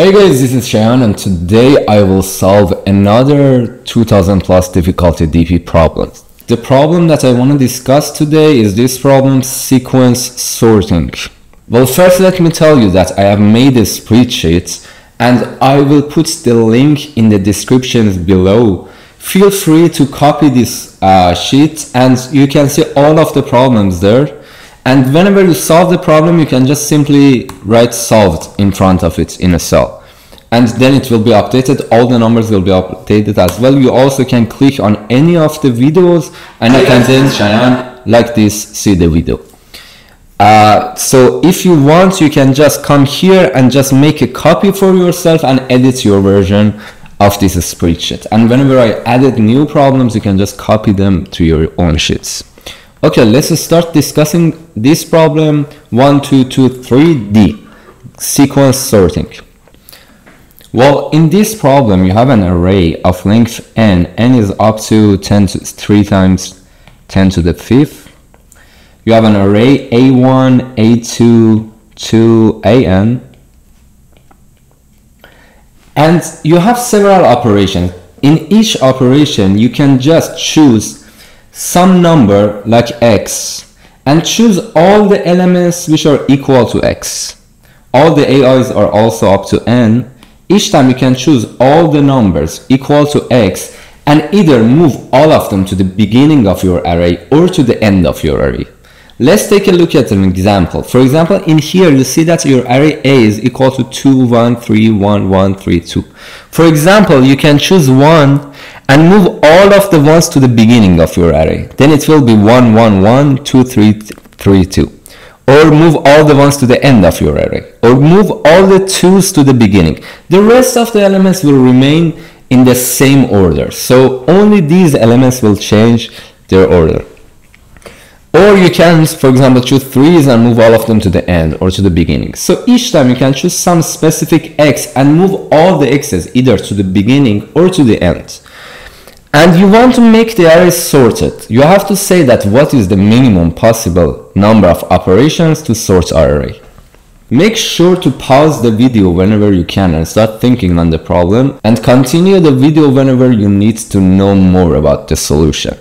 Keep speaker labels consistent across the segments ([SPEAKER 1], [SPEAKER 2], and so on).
[SPEAKER 1] Hey guys, this is Shayan and today I will solve another 2000 plus difficulty DP problem. The problem that I want to discuss today is this problem sequence sorting. Well, first let me tell you that I have made a spreadsheet and I will put the link in the descriptions below. Feel free to copy this uh, sheet and you can see all of the problems there. And whenever you solve the problem, you can just simply write solved in front of it in a cell. And then it will be updated. All the numbers will be updated as well. You also can click on any of the videos and you can then Cheyenne, like this, see the video. Uh, so if you want, you can just come here and just make a copy for yourself and edit your version of this spreadsheet. And whenever I added new problems, you can just copy them to your own sheets. Okay, let's start discussing this problem 1, 2, 2, 3D, sequence sorting. Well, in this problem, you have an array of length n. n is up to 10 to 3 times 10 to the 5th. You have an array a1, a2, 2an. And you have several operations. In each operation, you can just choose some number like x and choose all the elements which are equal to x. All the AIs are also up to n. Each time you can choose all the numbers equal to x and either move all of them to the beginning of your array or to the end of your array. Let's take a look at an example. For example, in here you see that your array A is equal to 2, 1, 3, 1, 1, 3, 2. For example, you can choose 1 and move all of the ones to the beginning of your array. Then it will be 1, 1, 1, 2, 3, 3, 2. Or move all the ones to the end of your array. Or move all the 2's to the beginning. The rest of the elements will remain in the same order. So only these elements will change their order. Or you can, for example, choose threes and move all of them to the end or to the beginning. So each time you can choose some specific x and move all the x's either to the beginning or to the end and you want to make the array sorted, you have to say that what is the minimum possible number of operations to sort array. Make sure to pause the video whenever you can and start thinking on the problem and continue the video whenever you need to know more about the solution.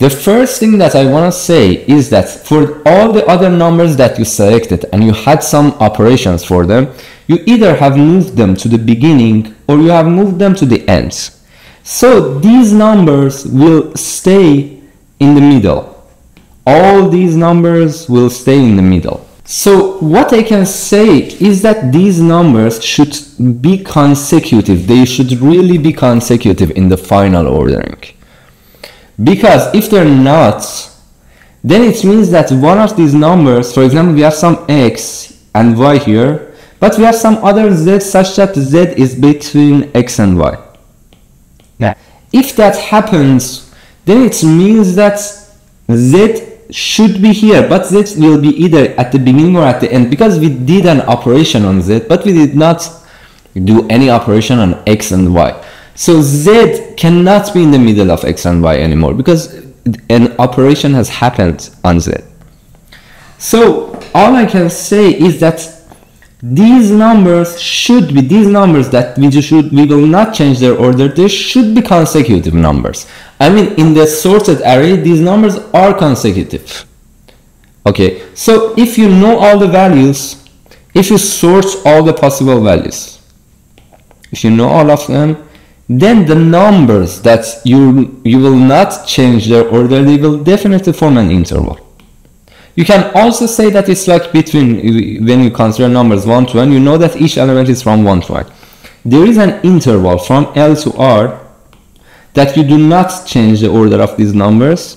[SPEAKER 1] The first thing that I want to say is that for all the other numbers that you selected and you had some operations for them, you either have moved them to the beginning or you have moved them to the ends. So these numbers will stay in the middle. All these numbers will stay in the middle. So what I can say is that these numbers should be consecutive. They should really be consecutive in the final ordering. Because if they're not, then it means that one of these numbers, for example, we have some x and y here, but we have some other z such that z is between x and y. Yeah. If that happens, then it means that z should be here, but z will be either at the beginning or at the end because we did an operation on z, but we did not do any operation on x and y. So Z cannot be in the middle of X and Y anymore because an operation has happened on Z. So all I can say is that these numbers should be these numbers that we should we will not change their order they should be consecutive numbers i mean in the sorted array these numbers are consecutive okay so if you know all the values if you sort all the possible values if you know all of them then the numbers that you, you will not change their order, they will definitely form an interval. You can also say that it's like between, when you consider numbers 1 to n, you know that each element is from 1 to n. There is an interval from L to R that you do not change the order of these numbers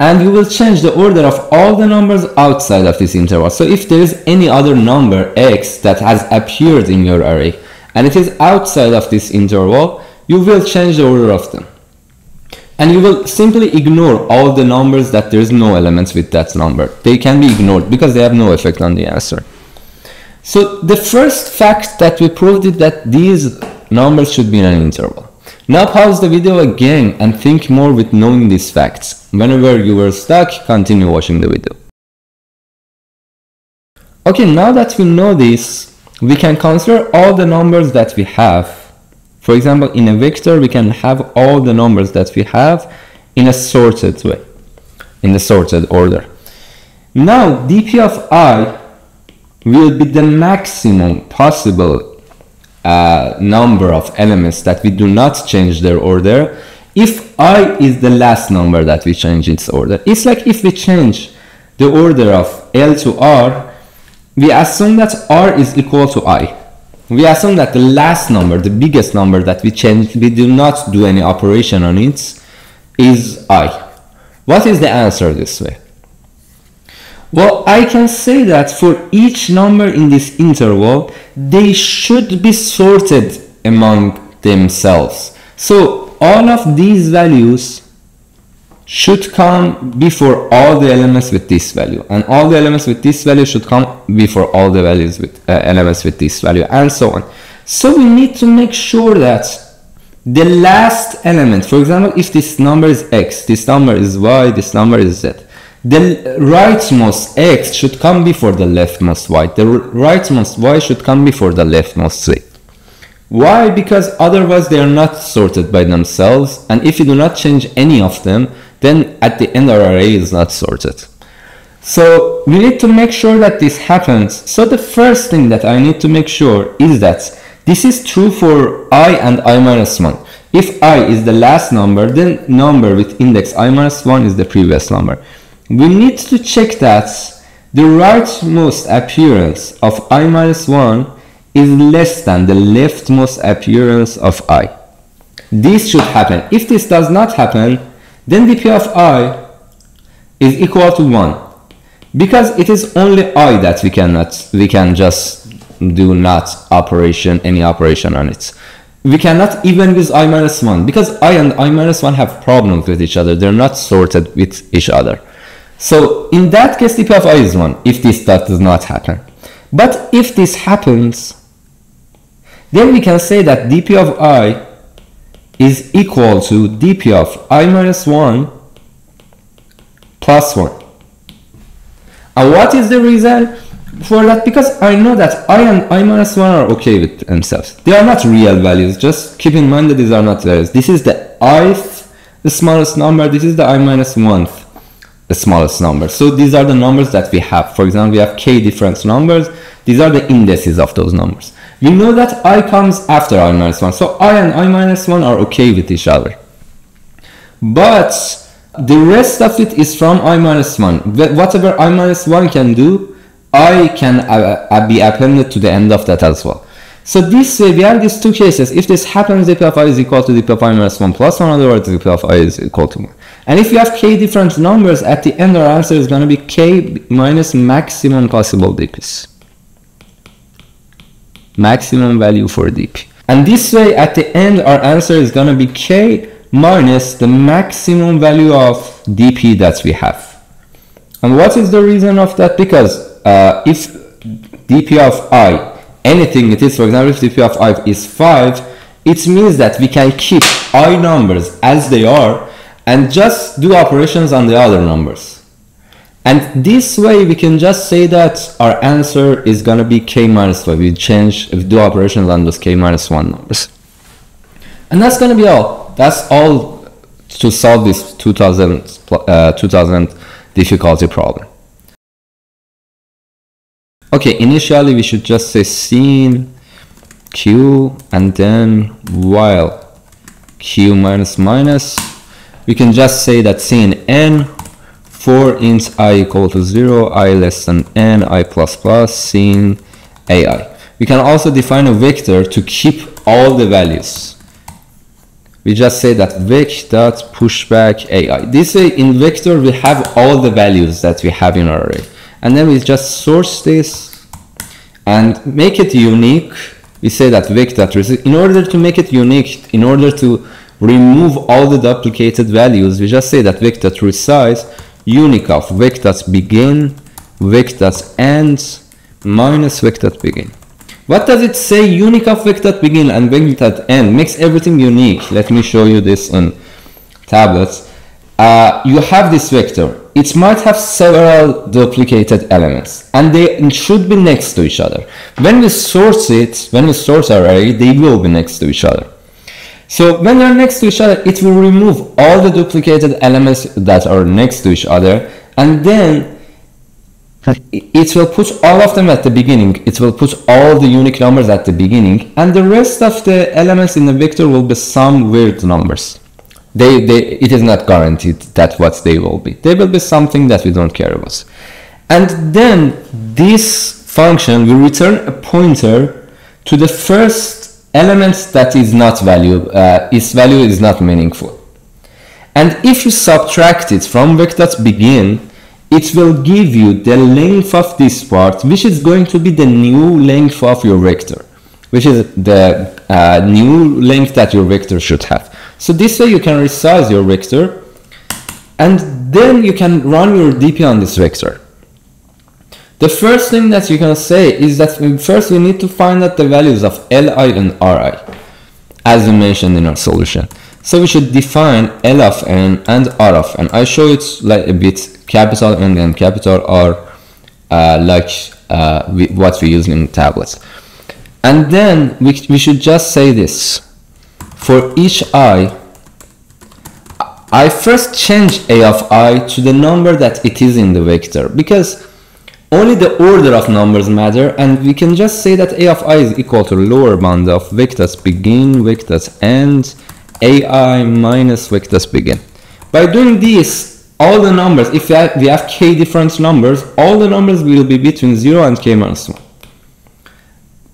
[SPEAKER 1] and you will change the order of all the numbers outside of this interval. So if there is any other number x that has appeared in your array and it is outside of this interval, you will change the order of them. And you will simply ignore all the numbers that there is no elements with that number. They can be ignored because they have no effect on the answer. So the first fact that we proved is that these numbers should be in an interval. Now pause the video again and think more with knowing these facts. Whenever you were stuck, continue watching the video. Okay, now that we know this, we can consider all the numbers that we have. For example, in a vector, we can have all the numbers that we have in a sorted way, in a sorted order. Now, dp of i will be the maximum possible uh, number of elements that we do not change their order if i is the last number that we change its order. It's like if we change the order of L to R, we assume that r is equal to i. We assume that the last number, the biggest number that we change, we do not do any operation on it, is i. What is the answer this way? Well, I can say that for each number in this interval, they should be sorted among themselves. So all of these values should come before all the elements with this value. And all the elements with this value should come before all the values with uh, elements with this value and so on. So we need to make sure that the last element for example if this number is x this number is y this number is z the rightmost x should come before the leftmost y. The rightmost y should come before the leftmost z. Why? Because otherwise they are not sorted by themselves and if you do not change any of them then at the end our array is not sorted. So we need to make sure that this happens. So the first thing that I need to make sure is that this is true for i and i minus 1. If i is the last number, then number with index i minus 1 is the previous number. We need to check that the rightmost appearance of i minus 1 is less than the leftmost appearance of i. This should happen. If this does not happen, then dp of i is equal to 1 because it is only i that we cannot we can just do not operation any operation on it. We cannot even with i minus 1 because i and i minus 1 have problems with each other. They're not sorted with each other. So in that case dp of i is 1 if this does not happen. But if this happens then we can say that dp of i is equal to dp of i minus 1 plus 1. And what is the reason for that? Because I know that i and i minus 1 are okay with themselves. They are not real values. Just keep in mind that these are not values. This is the ith, the smallest number. This is the i minus 1th, the smallest number. So these are the numbers that we have. For example, we have k different numbers. These are the indices of those numbers. We know that i comes after i minus 1. So i and i minus 1 are okay with each other. But the rest of it is from i minus 1. Whatever i minus 1 can do, i can uh, uh, be appended to the end of that as well. So this way, we have these two cases. If this happens, dp of i is equal to dp of i minus 1 plus 1, otherwise dp of i is equal to 1. And if you have k different numbers, at the end our answer is going to be k minus maximum possible dp's maximum value for dp. And this way, at the end, our answer is going to be k minus the maximum value of dp that we have. And what is the reason of that? Because uh, if dp of i, anything it is, for example, if dp of i is 5, it means that we can keep i numbers as they are and just do operations on the other numbers. And this way we can just say that our answer is gonna be k minus 5. We change, we do operations on those k minus 1 numbers. And that's gonna be all. That's all to solve this 2000, uh, 2000 difficulty problem. Okay, initially we should just say cin q and then while q minus minus, we can just say that cin n for int i equal to 0, i less than n, i plus plus, cin ai. We can also define a vector to keep all the values. We just say that vec dot pushback ai. This way in vector we have all the values that we have in our array. And then we just source this and make it unique. We say that vec dot in order to make it unique, in order to remove all the duplicated values, we just say that vec dot resize unique of vectors begin, vectors end, minus vector begin. What does it say unique of vector begin and vector end? Makes everything unique. Let me show you this on tablets. uh, you have this vector. It might have several duplicated elements and they should be next to each other. When we source it, when we source our array, they will be next to each other. So when they're next to each other, it will remove all the duplicated elements that are next to each other and then it will put all of them at the beginning. It will put all the unique numbers at the beginning and the rest of the elements in the vector will be some weird numbers. They, they, it is not guaranteed that what they will be. They will be something that we don't care about. And then this function will return a pointer to the first element that is not value, uh, its value is not meaningful. And if you subtract it from vector's begin, it will give you the length of this part, which is going to be the new length of your vector, which is the uh, new length that your vector should have. So this way you can resize your vector and then you can run your DP on this vector. The first thing that you can say is that first we need to find out the values of Li and Ri as we mentioned in our solution. So we should define L of n and R of n. I show it like a bit capital N and capital R uh, like uh, we, what we use in tablets. And then we, we should just say this. For each i, I first change a of i to the number that it is in the vector because only the order of numbers matter and we can just say that a of i is equal to lower bound of vectors begin, vectors end, ai minus vectors begin. By doing this, all the numbers, if we have, we have k different numbers, all the numbers will be between 0 and k minus 1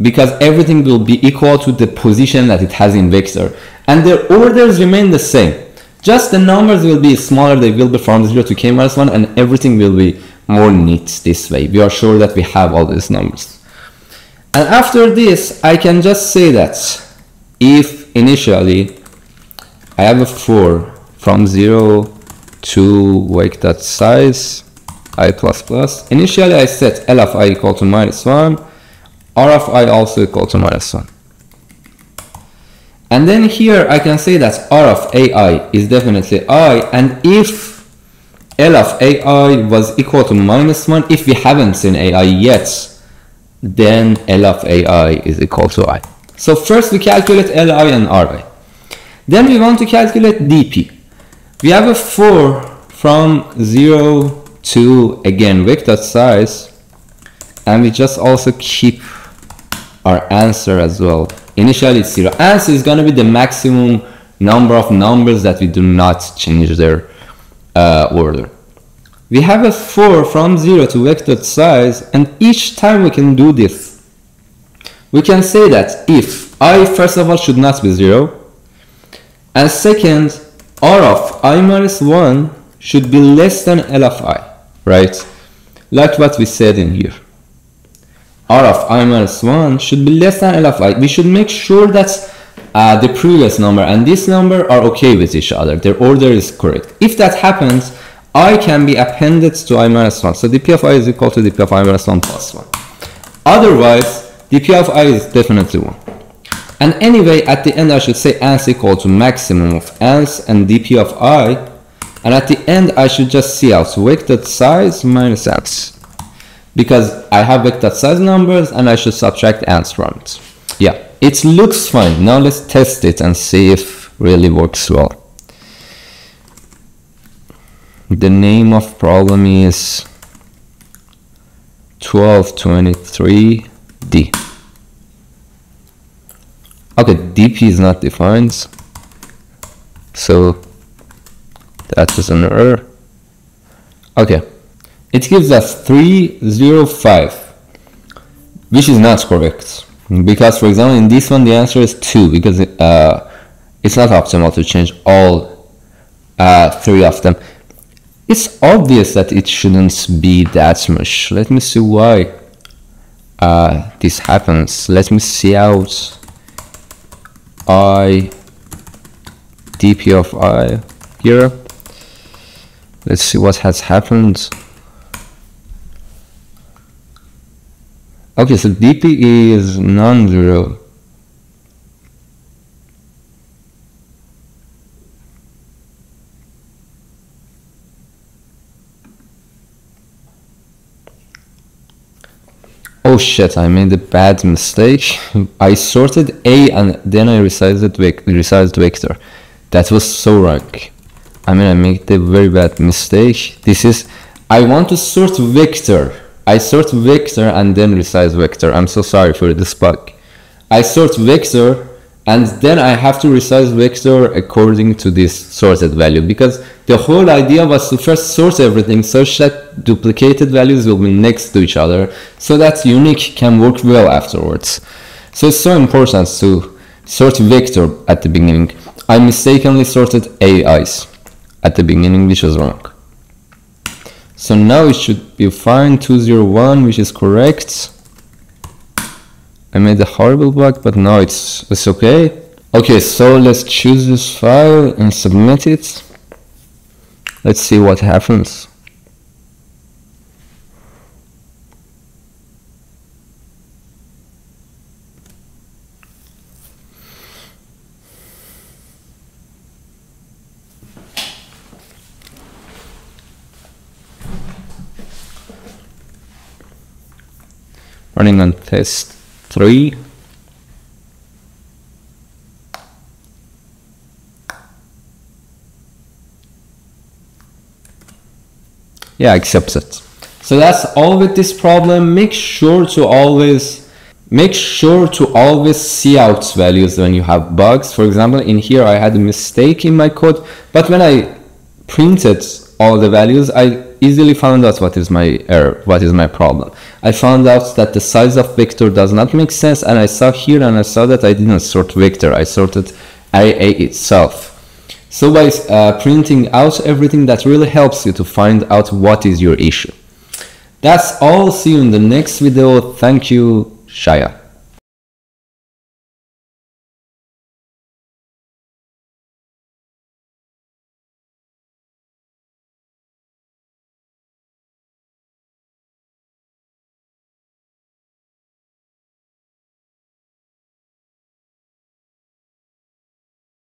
[SPEAKER 1] because everything will be equal to the position that it has in vector. And their orders remain the same. Just the numbers will be smaller they will be from 0 to k minus 1 and everything will be more neat this way we are sure that we have all these numbers and after this I can just say that if initially I have a 4 from 0 to wake that size i plus plus initially I set L of i equal to minus 1 r of i also equal to minus 1. And then here I can say that r of ai is definitely i and if L of ai was equal to minus 1, if we haven't seen ai yet, then L of ai is equal to i. So first we calculate li and ri. Then we want to calculate dp. We have a 4 from 0 to again vector size and we just also keep our answer as well. Initially it's zero. Answer is gonna be the maximum number of numbers that we do not change their uh, order. We have a 4 from 0 to vector size and each time we can do this, we can say that if i first of all should not be 0 and second r of i minus 1 should be less than l of i, right? Like what we said in here r of i minus 1 should be less than l of i. We should make sure that uh, the previous number and this number are okay with each other. Their order is correct. If that happens, i can be appended to i minus 1. So dp of i is equal to dp of i minus 1 plus 1. Otherwise, dp of i is definitely 1. And anyway, at the end I should say ans equal to maximum of ans and dp of i. And at the end I should just cout vector size minus ans because I have vector size numbers and I should subtract ans from it. Yeah, it looks fine. Now let's test it and see if really works well. The name of problem is 1223D. Okay, DP is not defined. So that is an error. Okay it gives us 305 which is not correct because for example in this one the answer is 2 because uh, it's not optimal to change all uh, three of them. It's obvious that it shouldn't be that much. Let me see why uh, this happens. Let me cout. I dp of i here. Let's see what has happened Okay, so dPE is non-zero. Oh shit, I made a bad mistake. I sorted A and then I resized, vec resized vector. That was so wrong. I mean, I made a very bad mistake. This is, I want to sort vector. I sort vector and then resize vector. I'm so sorry for this bug. I sort vector and then I have to resize vector according to this sorted value because the whole idea was to first sort everything such that duplicated values will be next to each other so that unique can work well afterwards. So it's so important to sort vector at the beginning. I mistakenly sorted AIs at the beginning which was wrong. So now it should be fine 201 which is correct. I made a horrible bug but now it's, it's okay. Okay so let's choose this file and submit it. Let's see what happens. Running on test 3 yeah accepts it. So that's all with this problem. Make sure to always make sure to always cout values when you have bugs. For example in here I had a mistake in my code but when I printed all the values I easily found out what is my error what is my problem I found out that the size of vector does not make sense and I saw here and I saw that I didn't sort vector I sorted array itself so by uh, printing out everything that really helps you to find out what is your issue. That's all. See you in the next video. Thank you, Shayan.